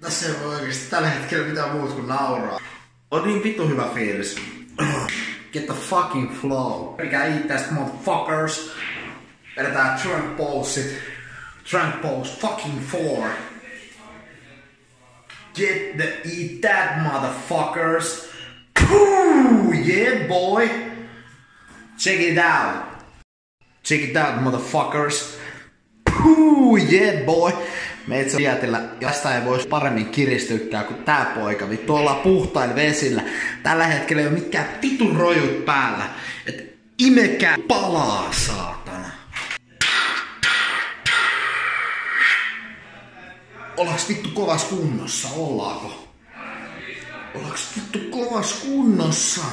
Tässä ei voi oikeesti tällä hetkellä mitään muut kuin nauraa. On niin vittu hyvä fiilis. Get the fucking flow. Mikä eat tästä motherfuckers. Vedetään drunk posit. Drunk pose fucking four. Get the eat that motherfuckers. Ooh, yeah boy. Check it out. Check it out motherfuckers. Ooh, yeah boy. Meitä sietillä, josta ei voisi paremmin kiristykkää kuin tää poika. Vittu ollaan puhtain vesillä. Tällä hetkellä ei ole mikään vitun rojut päällä. Et imekää palaa, saatana. Ollaanko vittu kovas kunnossa? Ollaanko? Ollaanko vittu kovas kunnossa?